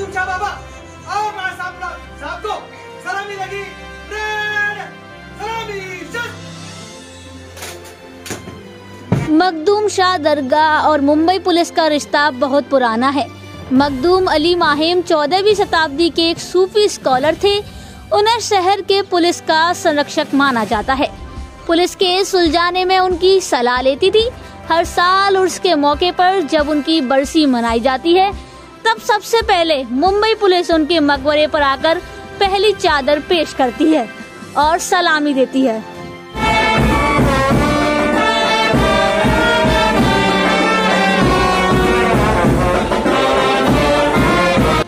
बाबा. को सलामी मखदूम शाह दरगाह और मुंबई पुलिस का रिश्ता बहुत पुराना है। मखदूम अली माहिम चौदहवीं शताब्दी के एक सूफी स्कॉलर थे। उन्हें शहर के पुलिस का संरक्षक माना जाता है। पुलिस के सुलझाने में उनकी सलाह लेती थी। हर साल उर्स के मौके पर जब उनकी बरसी मनाई जाती है तब सबसे पहले मुंबई पुलिस उनके मकबरे पर आकर पहली चादर पेश करती है और सलामी देती है।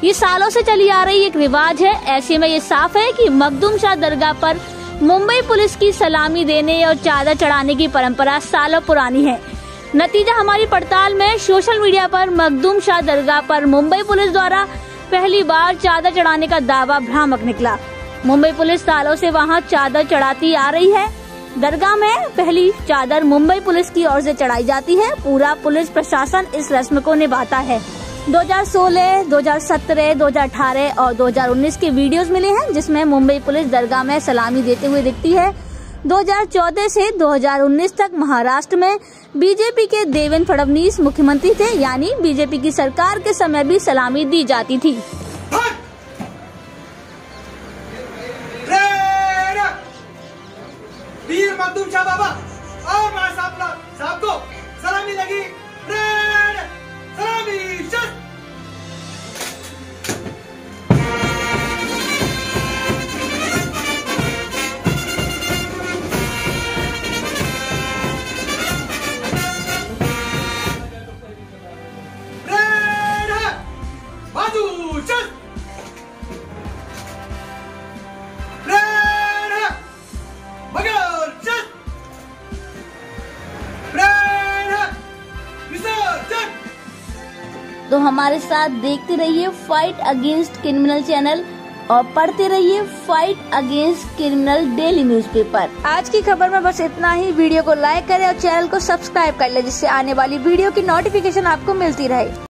ये सालों से चली आ रही एक रिवाज है। ऐसे में ये साफ़ है कि मखदूम शाह दरगाह पर मुंबई पुलिस की सलामी देने और चादर चढ़ाने की परंपरा सालों पुरानी है। नतीजा हमारी पड़ताल में। सोशल मीडिया पर मखदूम शाह दरगाह पर मुंबई पुलिस द्वारा पहली बार चादर चढ़ाने का दावा भ्रामक निकला। मुंबई पुलिस सालों से वहाँ चादर चढ़ाती आ रही है। दरगाह में पहली चादर मुंबई पुलिस की ओर से चढ़ाई जाती है। पूरा पुलिस प्रशासन इस रस्म को निभाता है। 2016, 2017, 2018 और 2019 के वीडियोस मिले हैं जिसमें मुंबई पुलिस दरगाह में सलामी देते हुए दिखती है। 2014 से 2019 तक महाराष्ट्र में बीजेपी के देवेंद्र फडणवीस मुख्यमंत्री थे, यानी बीजेपी की सरकार के समय भी सलामी दी जाती थी। बाबा सलामी लगी। तो हमारे साथ देखते रहिए फाइट अगेंस्ट क्रिमिनल चैनल और पढ़ते रहिए fight against criminal daily newspaper आज की खबर में बस इतना ही। वीडियो को लाइक करें और चैनल को सब्सक्राइब कर लें, जिससे आने वाली वीडियो की नोटिफिकेशन आपको मिलती रहे।